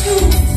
school.